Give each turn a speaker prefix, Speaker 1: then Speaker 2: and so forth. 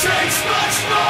Speaker 1: takes much more